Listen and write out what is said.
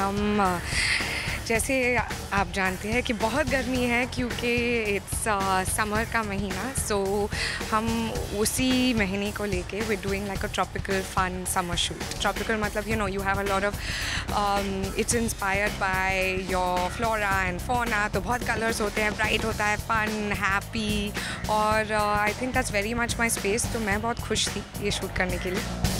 हम जैसे आप जानते हैं कि बहुत गर्मी है क्योंकि इट्स समर का महीना सो so, हम उसी महीने को लेके we doing like a tropical fun summer shoot tropical मतलब you know you have a lot of it's inspired by your flora and fauna तो बहुत कलर्स होते हैं ब्राइट होता है फन हैप्पी और I think that's very much my space तो मैं बहुत खुश थी ये शूट करने के लिए.